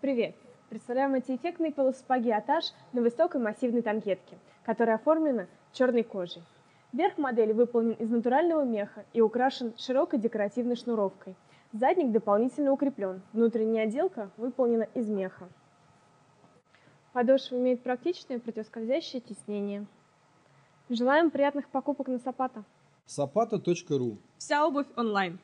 Привет! Представляем эти эффектные полусапоги Аташ на высокой массивной танкетке, которая оформлена черной кожей. Верх модели выполнен из натурального меха и украшен широкой декоративной шнуровкой. Задник дополнительно укреплен, внутренняя отделка выполнена из меха. Подошва имеет практичное противоскользящее тиснение. Желаем приятных покупок на Сапата. Сапата.ру Вся обувь онлайн.